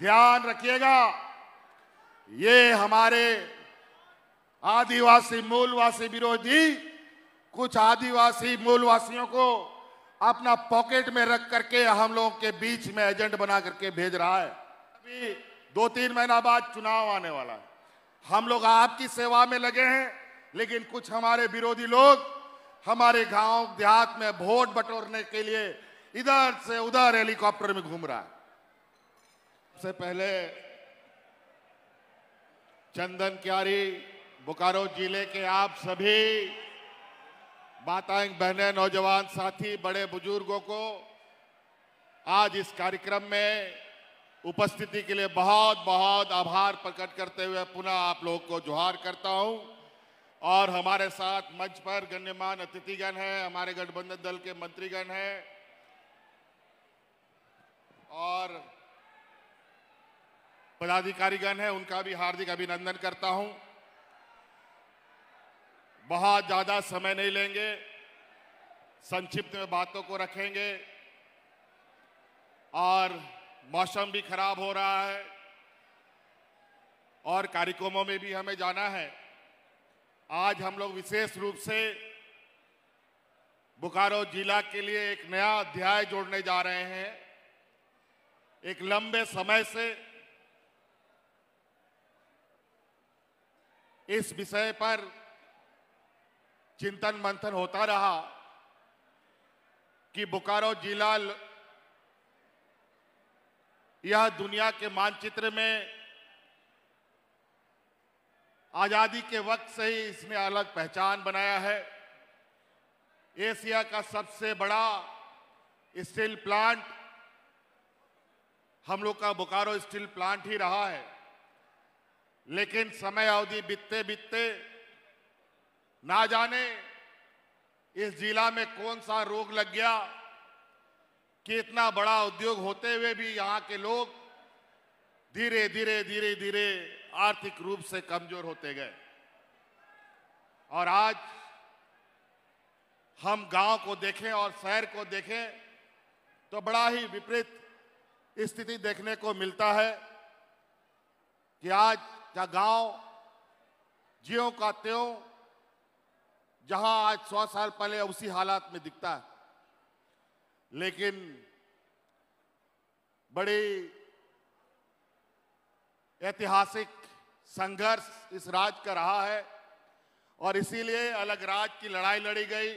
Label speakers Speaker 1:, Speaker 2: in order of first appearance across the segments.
Speaker 1: ध्यान रखिएगा। ये हमारे आदिवासी, मूलवासी विरोधी, कुछ आदिवासी मूलवासियों को अपना पॉकेट में रख करके हम लोगों के बीच में एजेंट बना करके भेज रहा है। अभी दो तीन महीना बाद चुनाव आने वाला है। हम लोग आपकी सेवा में लगे हैं, लेकिन कुछ हमारे विरोधी लोग हमारे गाँव देहात में वोट बटोरने के लिए इधर से उधर हेलीकॉप्टर में घूम रहा है। सबसे पहले चंदन क्यारी, बोकारो ज़िले के आप सभी, माताएँ, बहनें, नौजवान साथी, बड़े बुज़ुर्गों को आज इस कार्यक्रम में उपस्थिति के लिए बहुत बहुत आभार प्रकट करते हुए पुनः आप लोगों को जोहार करता हूँ। और हमारे साथ मंच पर गण्यमान अतिथिगण हैं, हमारे गठबंधन दल के मंत्रीगण हैं। और पदाधिकारीगण है, उनका भी हार्दिक अभिनंदन करता हूँ। बहुत ज़्यादा समय नहीं लेंगे, संक्षिप्त में बातों को रखेंगे। और मौसम भी खराब हो रहा है, और कार्यक्रमों में भी हमें जाना है। आज हम लोग विशेष रूप से बोकारो जिला के लिए एक नया अध्याय जोड़ने जा रहे हैं। एक लंबे समय से इस विषय पर चिंतन मंथन होता रहा कि बोकारो जिला यह दुनिया के मानचित्र में आज़ादी के वक्त से ही इसने अलग पहचान बनाया है। एशिया का सबसे बड़ा स्टील प्लांट, हम लोग का बोकारो स्टील प्लांट ही रहा है। लेकिन समय अवधि बीतते बीतते ना जाने इस जिला में कौन सा रोग लग गया, कि इतना बड़ा उद्योग होते हुए भी यहाँ के लोग धीरे धीरे धीरे धीरे आर्थिक रूप से कमज़ोर होते गए। और आज हम गाँव को देखें और शहर को देखें तो बड़ा ही विपरीत स्थिति देखने को मिलता है कि आज का गाँव, ज्यो का त्यों, जहाँ आज सौ साल पहले उसी हालात में दिखता है। लेकिन बड़ी ऐतिहासिक संघर्ष इस राज्य का रहा है और इसीलिए अलग राज्य की लड़ाई लड़ी गई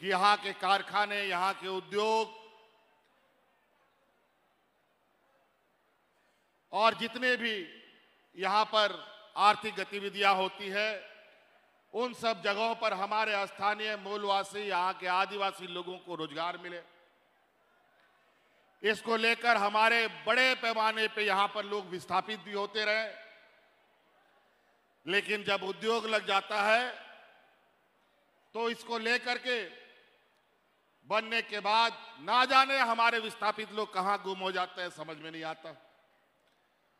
Speaker 1: कि यहाँ के कारखाने, यहाँ के उद्योग और जितने भी यहाँ पर आर्थिक गतिविधियाँ होती है। उन सब जगहों पर हमारे स्थानीय मूलवासी, यहाँ के आदिवासी लोगों को रोज़गार मिले। इसको लेकर हमारे बड़े पैमाने पे यहाँ पर लोग विस्थापित भी होते रहे। लेकिन जब उद्योग लग जाता है तो इसको लेकर के बनने के बाद ना जाने हमारे विस्थापित लोग कहाँ गुम हो जाते हैं, समझ में नहीं आता।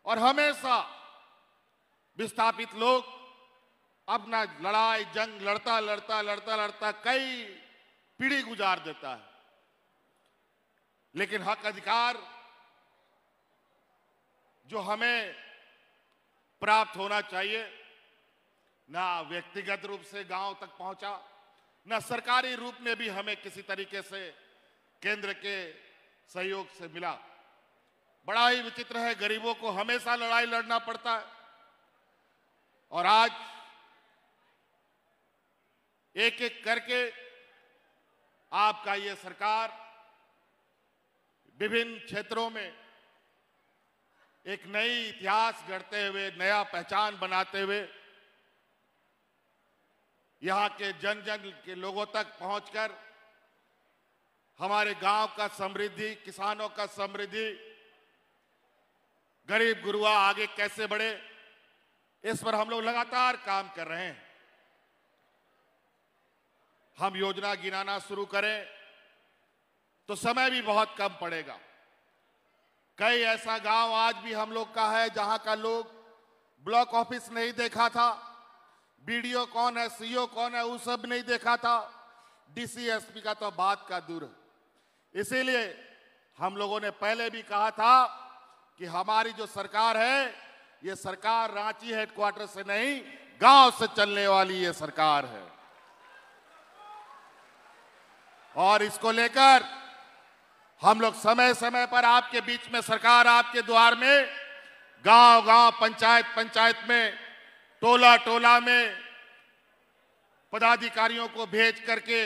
Speaker 1: और हमेशा विस्थापित लोग, अपना लड़ाई, जंग, लड़ता लड़ता लड़ता लड़ता, कई पीढ़ी गुजार देता है। लेकिन हक अधिकार जो हमें प्राप्त होना चाहिए, ना व्यक्तिगत रूप से गाँव तक पहुँचा, ना सरकारी रूप में भी हमें किसी तरीके से केंद्र के सहयोग से मिला। बड़ा ही विचित्र है, गरीबों को हमेशा लड़ाई लड़ना पड़ता है। और आज एक एक करके आपका ये सरकार विभिन्न क्षेत्रों में एक नई इतिहास गढ़ते हुए, नया पहचान बनाते हुए यहाँ के जन जन के लोगों तक पहुंचकर हमारे गाँव का समृद्धि, किसानों का समृद्धि, गरीब गुरुआ आगे कैसे बढ़े इस पर हम लोग लगातार काम कर रहे हैं। हम योजना गिनाना शुरू करें तो समय भी बहुत कम पड़ेगा। कई ऐसा गाँव आज भी हम लोग का है, जहाँ का लोग ब्लॉक ऑफ़िस नहीं देखा था, बीडीओ कौन है सीओ कौन है वो सब नहीं देखा था। डीसीएसपी का तो बात का दूर है। इसीलिए हम लोगों ने पहले भी कहा था कि हमारी जो सरकार है ये सरकार रांची हेडक्वार्टर से नहीं, गाँव से चलने वाली ये सरकार है। और इसको लेकर हम लोग समय समय पर आपके बीच में सरकार आपके द्वार में गाँव गाँव पंचायत पंचायत में, टोला टोला में पदाधिकारियों को भेज करके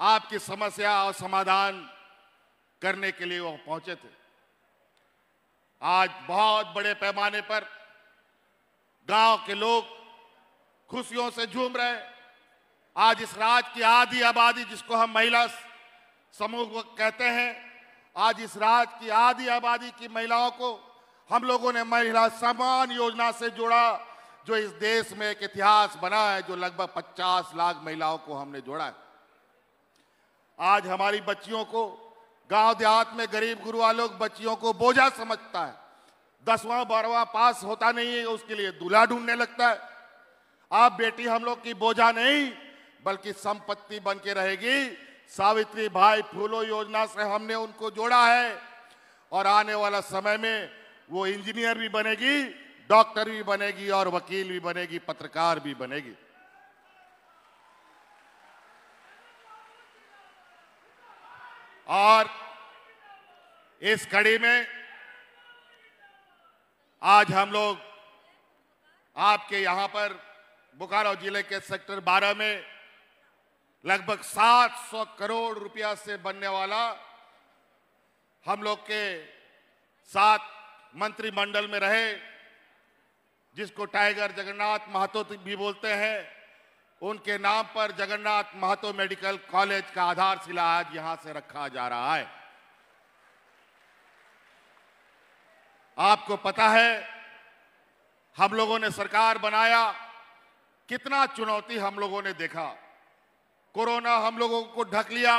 Speaker 1: आपकी समस्या और समाधान करने के लिए वह पहुँचे थे। आज बहुत बड़े पैमाने पर गाँव के लोग खुशियों से झूम रहे आज इस राज्य की आधी आबादी जिसको हम महिला समूह कहते हैं, आज इस राज्य की आधी आबादी की महिलाओं को हम लोगों ने महिला सम्मान योजना से जोड़ा, जो इस देश में एक इतिहास बना है, जो लगभग 50 लाख महिलाओं को हमने जोड़ा है। आज हमारी बच्चियों को, गाँव देहात में गरीब गुरुआ लोग बच्चियों को बोझा समझता है। दसवां बारहवां पास होता नहीं है, उसके लिए दूल्हा ढूँढने लगता है। आप बेटी हम लोग की बोझा नहीं, बल्कि संपत्ति बन के रहेगी। सावित्री भाई फूलो योजना से हमने उनको जोड़ा है, और आने वाला समय में वो इंजीनियर भी बनेगी, डॉक्टर भी बनेगी, और वकील भी बनेगी, पत्रकार भी बनेगी। और इस कड़ी में आज हम लोग आपके यहाँ पर बोकारो ज़िले के सेक्टर 12 में लगभग 700 करोड़ रुपया से बनने वाला हम लोग के साथ मंत्रिमंडल में रहे, जिसको टाइगर जगन्नाथ महतो भी बोलते हैं। उनके नाम पर जगन्नाथ महतो मेडिकल कॉलेज का आधारशिला आज यहाँ से रखा जा रहा है। आपको पता है, हम लोगों ने सरकार बनाया, कितना चुनौती हम लोगों ने देखा। कोरोना हम लोगों को ढक लिया,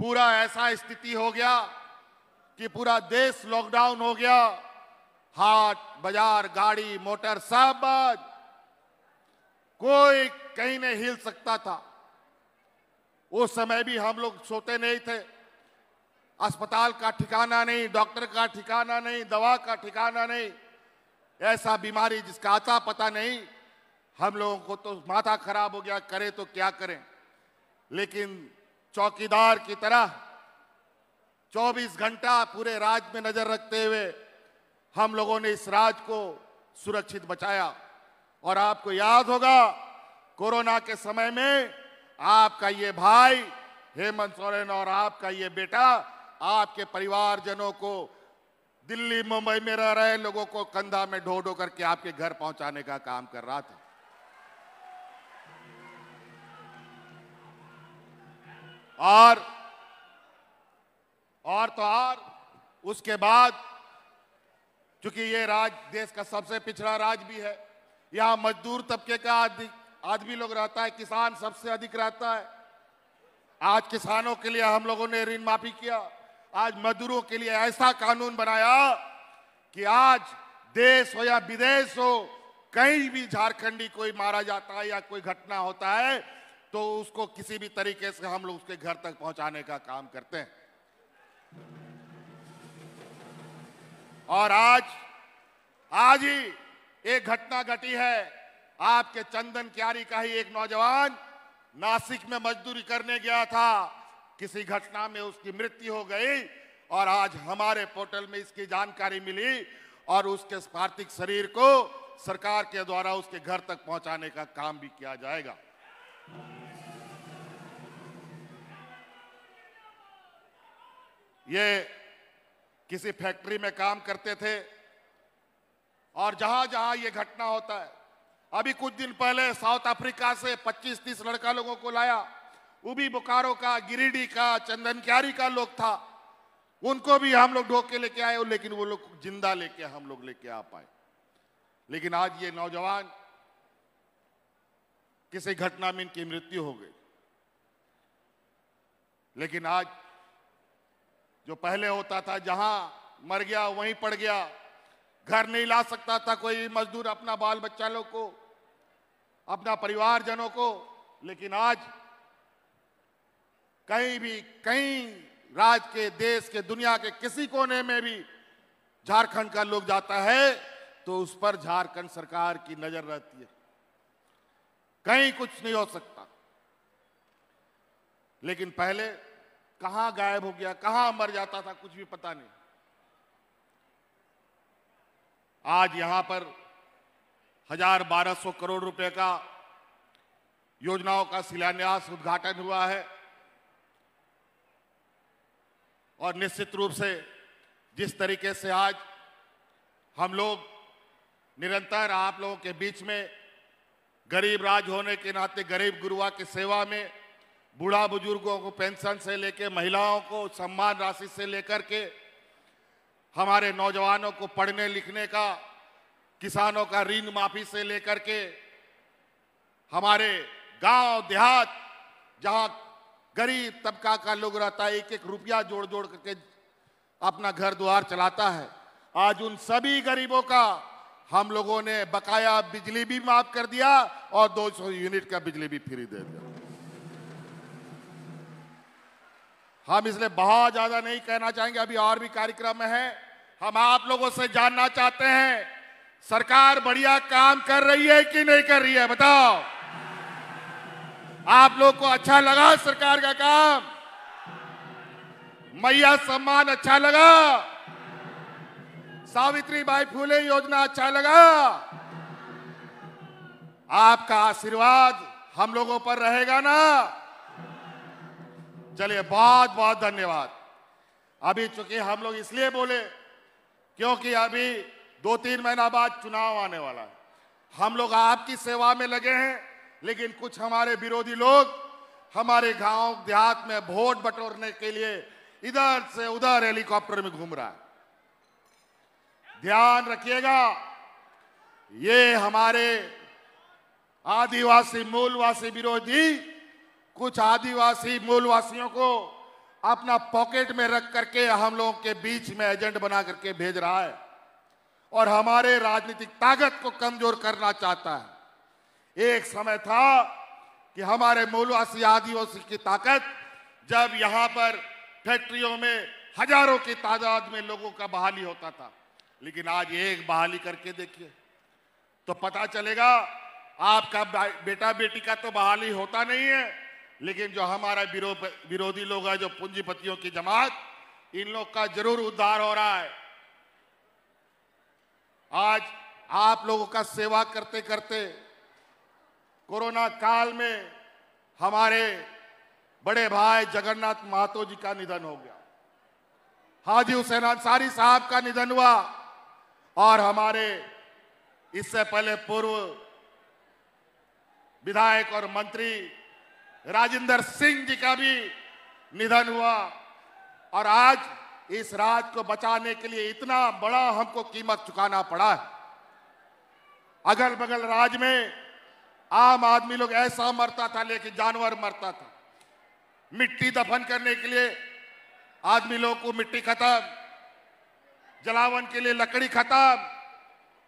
Speaker 1: पूरा ऐसा स्थिति हो गया कि पूरा देश लॉकडाउन हो गया, हाट, बाज़ार, गाड़ी, मोटर सब कोई कहीं नहीं हिल सकता था। उस समय भी हम लोग सोते नहीं थे। अस्पताल का ठिकाना नहीं, डॉक्टर का ठिकाना नहीं, दवा का ठिकाना नहीं। ऐसा बीमारी जिसका आता पता नहीं, हम लोगों को तो माथा खराब हो गया, करें तो क्या करें? लेकिन चौकीदार की तरह 24 घंटा पूरे राज्य में नज़र रखते हुए हम लोगों ने इस राज्य को सुरक्षित बचाया। और आपको याद होगा, कोरोना के समय में आपका ये भाई हेमंत सोरेन और आपका ये बेटा आपके परिवारजनों को, दिल्ली, मुंबई में रह रहे लोगों को कंधा में ढो ढो करके आपके घर पहुँचाने का काम कर रहा था। और और तो और, उसके बाद, चूँकि ये राज, देश का सबसे पिछड़ा राज भी है, यहाँ मजदूर तबके का आदमी आदमी लोग रहता है, किसान सबसे अधिक रहता है। आज किसानों के लिए हम लोगों ने ऋण माफ़ी किया। आज मजदूरों के लिए ऐसा कानून बनाया कि आज देश हो या विदेश हो, कहीं भी झारखंडी कोई मारा जाता है या कोई घटना होता है तो उसको किसी भी तरीके से हम लोग उसके घर तक पहुँचाने का काम करते हैं। और आज आज ही एक घटना घटी है। आपके चंदन क्यारी का ही एक नौजवान नासिक में मजदूरी करने गया था। किसी घटना में उसकी मृत्यु हो गई और आज हमारे पोर्टल में इसकी जानकारी मिली और उसके पार्थिव शरीर को सरकार के द्वारा उसके घर तक पहुँचाने का काम भी किया जाएगा। ये किसी फैक्ट्री में काम करते थे और जहाँ जहाँ ये घटना होता है, अभी कुछ दिन पहले साउथ अफ्रीका से 25-30 लड़का लोगों को लाया। उबी बोकारो का, गिरिडीह का चंदन क्यारी का लोग था। उनको भी हम लोग ढोक के लेके आए लेकिन वो लोग ज़िंदा लेके हम लोग लेके आ पाए। लेकिन आज ये नौजवान, किसी घटना में इनकी मृत्यु हो गई। लेकिन आज जो पहले होता था, जहाँ मर गया, वहीं पड़ गया। घर नहीं ला सकता था कोई मजदूर अपना बाल बच्चा लोग को, अपना परिवारजनों को। लेकिन आज कहीं भी, कहीं राज्य के, देश के, दुनिया के किसी कोने में भी झारखंड का लोग जाता है तो उस पर झारखंड सरकार की नज़र रहती है। कहीं कुछ नहीं हो सकता। लेकिन पहले कहाँ गायब हो गया, कहाँ मर जाता था, कुछ भी पता नहीं। आज यहाँ पर हज़ार बारह सौ करोड़ रुपए का योजनाओं का शिलान्यास, उद्घाटन हुआ है। और निश्चित रूप से जिस तरीके से आज हम लोग निरंतर आप लोगों के बीच में गरीब राज होने के नाते गरीब गुरुआ की सेवा में बूढ़ा बुज़ुर्गों को पेंशन से लेकर महिलाओं को सम्मान राशि से लेकर के हमारे नौजवानों को पढ़ने लिखने का, किसानों का ऋण माफ़ी से लेकर के हमारे गाँव देहात, जहाँ गरीब तबका का लोग रहता है एक एक रुपया जोड़ जोड़ करके अपना घर द्वार चलाता है। आज उन सभी गरीबों का हम लोगों ने बकाया बिजली भी माफ़ कर दिया और 200 यूनिट का बिजली भी फ्री दे दिया। हम इसलिए बहुत ज़्यादा नहीं कहना चाहेंगे, अभी और भी कार्यक्रम है। हम आप लोगों से जानना चाहते हैं, सरकार बढ़िया काम कर रही है कि नहीं कर रही है, बताओ। आप लोग को अच्छा लगा सरकार का काम? मैया सम्मान अच्छा लगा? सावित्री बाई फूले योजना अच्छा लगा? आपका आशीर्वाद हम लोगों पर रहेगा ना? चलिए, बहुत बहुत धन्यवाद। अभी चूँकि हम लोग इसलिए बोले, क्योंकि अभी दो तीन महीना बाद चुनाव आने वाला है। हम लोग आपकी सेवा में लगे हैं। लेकिन कुछ हमारे विरोधी लोग हमारे गाँव देहात में वोट बटोरने के लिए इधर से उधर हेलीकॉप्टर में घूम रहा है। ध्यान रखिएगा, ये हमारे आदिवासी, मूलवासी विरोधी, कुछ आदिवासी मूलवासियों को अपना पॉकेट में रख करके हम लोगों के बीच में एजेंट बना करके भेज रहा है और हमारे राजनीतिक ताकत को कमज़ोर करना चाहता है। एक समय था कि हमारे मूलवासी आदिवासी की ताकत, जब यहाँ पर फैक्ट्रियों में हज़ारों की तादाद में लोगों का बहाली होता था। लेकिन आज एक बहाली करके देखिए तो पता चलेगा आपका बेटा बेटी का तो बहाली होता नहीं है, लेकिन जो हमारा विरोधी लोग है, जो पूंजीपतियों की जमात, इन लोग का ज़रूर उद्धार हो रहा है। आज आप लोगों का सेवा करते करते कोरोना काल में हमारे बड़े भाई जगन्नाथ महतो जी का निधन हो गया। हाजी हुसैन अंसारी साहब का निधन हुआ और हमारे इससे पहले पूर्व विधायक और मंत्री राजेंद्र सिंह जी का भी निधन हुआ और आज इस राज को बचाने के लिए इतना बड़ा हमको कीमत चुकाना पड़ा है। अगल बगल राज में आम आदमी लोग ऐसा मरता था लेकिन जानवर मरता था। मिट्टी दफन करने के लिए आदमी लोग को मिट्टी खत्म, जलावन के लिए लकड़ी खत्म,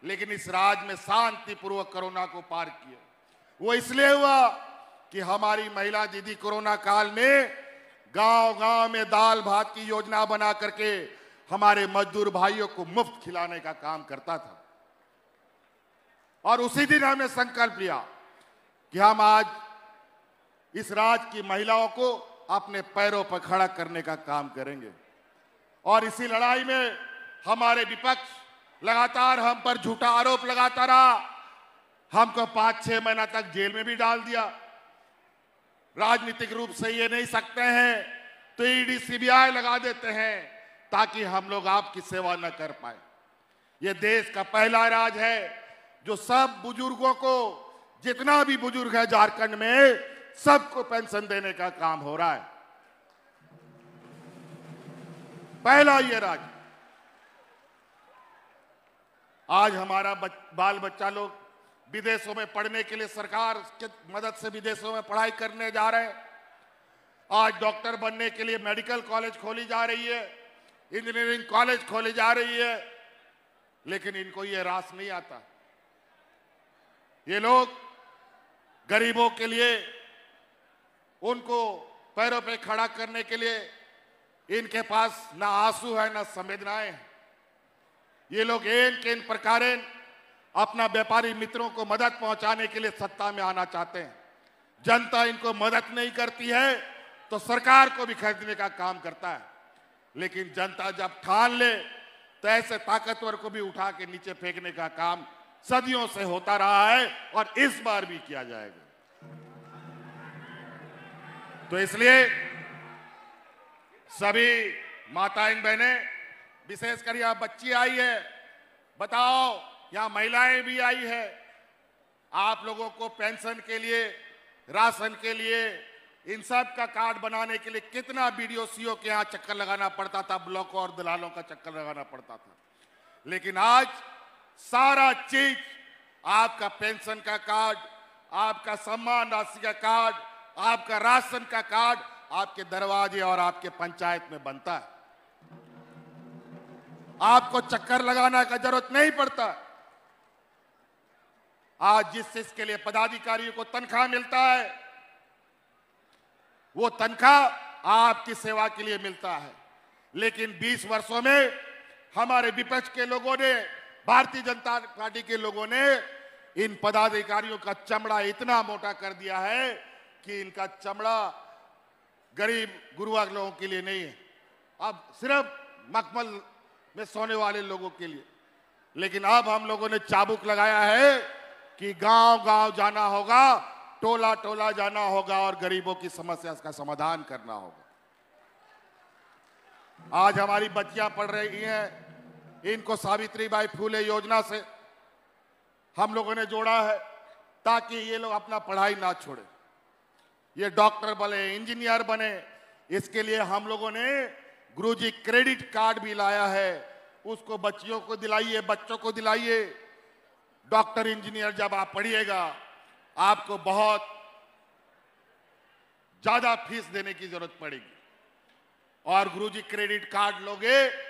Speaker 1: लेकिन इस राज में शांति पूर्वक कोरोना को पार किया। वो इसलिए हुआ कि हमारी महिला दीदी कोरोना काल में गाँव गाँव में दाल भात की योजना बना करके हमारे मजदूर भाइयों को मुफ़्त खिलाने का काम करता था। और उसी दिन हमने संकल्प लिया कि हम आज इस राज्य की महिलाओं को अपने पैरों पर खड़ा करने का काम करेंगे। और इसी लड़ाई में हमारे विपक्ष लगातार हम पर झूठा आरोप लगाता रहा। हमको पाँच छह महीना तक जेल में भी डाल दिया। राजनीतिक रूप से ये नहीं सकते हैं तो ईडी सीबीआई लगा देते हैं ताकि हम लोग आपकी सेवा न कर पाए। ये देश का पहला राज है जो सब बुज़ुर्गों को जितना भी बुज़ुर्ग है झारखंड में सबको पेंशन देने का काम हो रहा है। पहला ये राज आज हमारा बच, बाल बच्चा लोग विदेशों में पढ़ने के लिए सरकार के मदद से विदेशों में पढ़ाई करने जा रहे हैं। आज डॉक्टर बनने के लिए मेडिकल कॉलेज खोली जा रही है इंजीनियरिंग कॉलेज खोली जा रही है लेकिन इनको ये रास नहीं आता। ये लोग गरीबों के लिए, उनको पैरों पे खड़ा करने के लिए इनके पास ना आँसू है, ना संवेदनाएँ हैं। ये लोग एन के इन प्रकार अपना व्यापारी मित्रों को मदद पहुँचाने के लिए सत्ता में आना चाहते हैं। जनता इनको मदद नहीं करती है तो सरकार को भी खरीदने का काम करता है। लेकिन जनता जब ठान ले तो ऐसे ताकतवर को भी उठा के नीचे फेंकने का काम सदियों से होता रहा है और इस बार भी किया जाएगा। तो इसलिए सभी माताएँ बहने विशेषकर यहाँ बच्ची आई है, बताओ, यहाँ महिलाएँ भी आई है। आप लोगों को पेंशन के लिए, राशन के लिए, इन सब का कार्ड बनाने के लिए कितना बीडीओ सीओ के यहाँ चक्कर लगाना पड़ता था, ब्लॉकों और दलालों का चक्कर लगाना पड़ता था। लेकिन आज सारा चीज़, आपका पेंशन का कार्ड, आपका सम्मान राशि का कार्ड, आपका राशन का कार्ड आपके दरवाजे और आपके पंचायत में बनता है। आपको चक्कर लगाना का ज़रूरत नहीं पड़ता। आज जिस चीज़ के लिए पदाधिकारियों को तनख्वाह मिलता है, वो तनख्वाह आपकी सेवा के लिए मिलता है। लेकिन 20 वर्षों में हमारे विपक्ष के लोगों ने भारतीय जनता पार्टी के लोगों ने इन पदाधिकारियों का चमड़ा इतना मोटा कर दिया है कि इनका चमड़ा गरीब गुरुआ लोगों के लिए नहीं है। अब सिर्फ़ मखमल में सोने वाले लोगों के लिए। लेकिन अब हम लोगों ने चाबुक लगाया है कि गाँव गाँव जाना होगा टोला टोला जाना होगा और गरीबों की समस्या का समाधान करना होगा। आज हमारी बच्चियाँ पढ़ रही हैं। इनको सावित्री बाई फूले योजना से हम लोगों ने जोड़ा है ताकि ये लोग अपना पढ़ाई ना छोड़े। ये डॉक्टर बने, इंजीनियर बने, इसके लिए हम लोगों ने गुरुजी क्रेडिट कार्ड भी लाया है। उसको बच्चियों को दिलाइए, बच्चों को दिलाइए। डॉक्टर इंजीनियर जब आप पढ़िएगा, आपको बहुत ज़्यादा फ़ीस देने की ज़रूरत पड़ेगी। और गुरुजी क्रेडिट कार्ड लोगे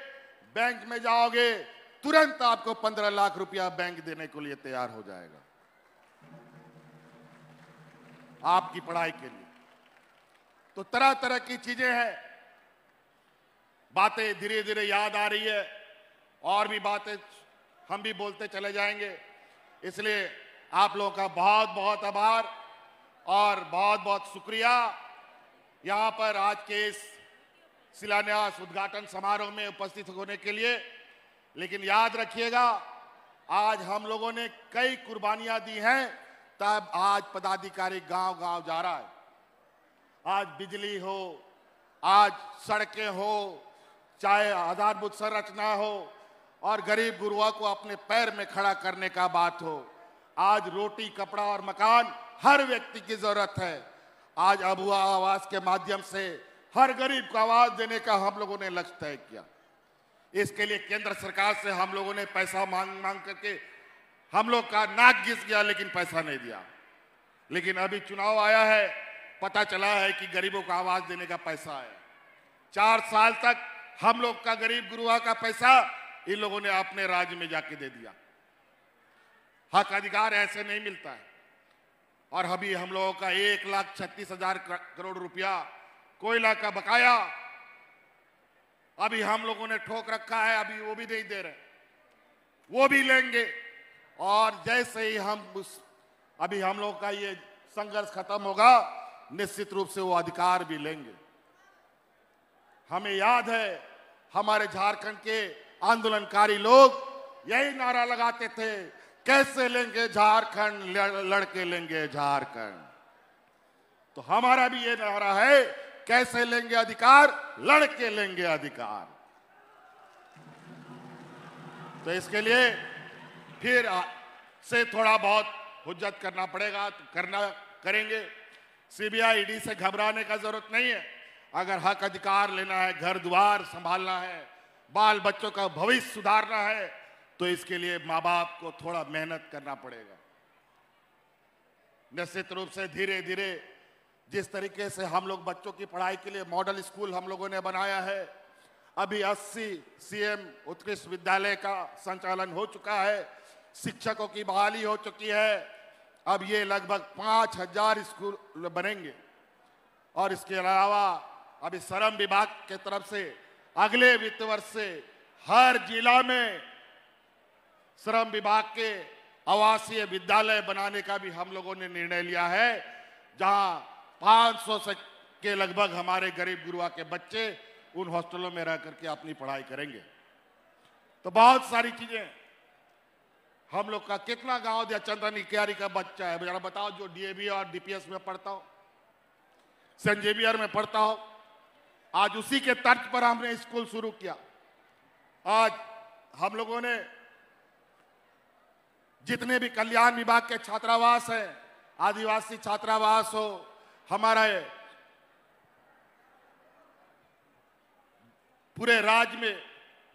Speaker 1: बैंक में जाओगे, तुरंत आपको पंद्रह लाख रुपया बैंक देने के लिए तैयार हो जाएगा। आपकी पढ़ाई के लिए। तो तरह तरह की चीज़ें हैं। बातें धीरे धीरे याद आ रही है। और भी बातें हम भी बोलते चले जाएँगे। इसलिए आप लोगों का बहुत बहुत आभार और बहुत बहुत शुक्रिया। यहाँ पर आज के इस शिलान्यास, उद्घाटन समारोह में उपस्थित होने के लिए। लेकिन याद रखिएगा, आज हम लोगों ने कई कुर्बानियाँ दी हैं, तब आज पदाधिकारी गाँव गाँव जा रहा है। आज बिजली हो, आज सड़कें हो, चाहे आधारभूत संरचना हो, और गरीब गुरुआ को अपने पैर में खड़ा करने का बात हो। आज रोटी, कपड़ा और मकान हर व्यक्ति की ज़रूरत है। आज अबुआ आवास के माध्यम से हर गरीब को आवाज़ देने का हम लोगों ने लक्ष्य तय किया। इसके लिए केंद्र सरकार से हम लोगों ने पैसा मांग मांग करके हम लोग का नाक घिस गया, लेकिन पैसा नहीं दिया। लेकिन अभी चुनाव आया है, पता चला है कि गरीबों को आवाज़ देने का पैसा है। चार साल तक हम लोग का गरीब गुरुआ का पैसा इन लोगों ने अपने राज्य में जाके दे दिया। हक अधिकार ऐसे नहीं मिलता है। और अभी हम लोगों का एक लाख छत्तीस हज़ार करोड़ रुपया कोयला का बकाया। अभी हम लोगों ने ठोक रखा है, अभी वो भी नहीं दे रहे। वो भी लेंगे। और जैसे ही हम उस अभी हम लोग का ये संघर्ष खत्म होगा, निश्चित रूप से वो अधिकार भी लेंगे। हमें याद है, हमारे झारखंड के आंदोलनकारी लोग यही नारा लगाते थे, कैसे लेंगे झारखंड लड़के लेंगे झारखंड। तो हमारा भी ये नारा है कैसे लेंगे अधिकार? लड़के लेंगे अधिकार। तो इसके लिए फिर से थोड़ा बहुत हुज्जत करना पड़ेगा तो करना करेंगे। सीबीआई ईडी से घबराने का ज़रूरत नहीं है। अगर हक अधिकार लेना है, घर द्वार संभालना है, बाल बच्चों का भविष्य सुधारना है तो इसके लिए माँ बाप को थोड़ा मेहनत करना पड़ेगा। निश्चित रूप से धीरे धीरे जिस तरीके से हम लोग बच्चों की पढ़ाई के लिए मॉडल स्कूल हम लोगों ने बनाया है, अभी 80 सीएम उत्कृष्ट विद्यालय का संचालन हो चुका है, शिक्षकों की बहाली हो चुकी है, अब ये लगभग पाँच हज़ार स्कूल बनेंगे। और इसके अलावा अभी श्रम विभाग के तरफ़ से अगले वित्त वर्ष से हर जिला में श्रम विभाग के आवासीय विद्यालय बनाने का भी हम लोगों ने निर्णय लिया है, जहाँ 500 से के लगभग हमारे गरीब गुरुआ के बच्चे उन हॉस्टलों में रह करके अपनी पढ़ाई करेंगे। तो बहुत सारी चीज़ें। हम लोग का कितना गाँव दिया चंदन इक्यारी का बच्चा है। जरा बताओ जो डीएबी और डीपीएस में पढ़ता हो सेंट जेवियर में पढ़ता हो, आज उसी के तर्क पर हमने स्कूल शुरू किया। आज हम लोगों ने जितने भी कल्याण विभाग के छात्रावास हैं, आदिवासी छात्रावास हो हमारा पूरे राज्य में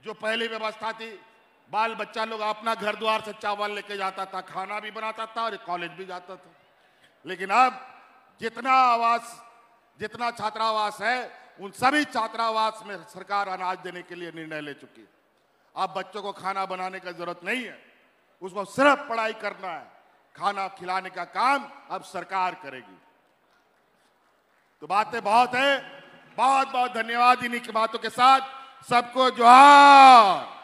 Speaker 1: जो पहली व्यवस्था थी, बाल बच्चा लोग अपना घर द्वार से चावल लेके जाता था, खाना भी बनाता था और कॉलेज भी जाता था। लेकिन अब जितना आवास, जितना छात्रावास है, उन सभी छात्रावास में सरकार अनाज देने के लिए निर्णय ले चुकी है। अब बच्चों को खाना बनाने का ज़रूरत नहीं है, उसको सिर्फ़ पढ़ाई करना है। खाना खिलाने का काम अब सरकार करेगी। तो बातें बहुत है। बहुत बहुत धन्यवाद इन्हीं की बातों के साथ। सबको जोहार।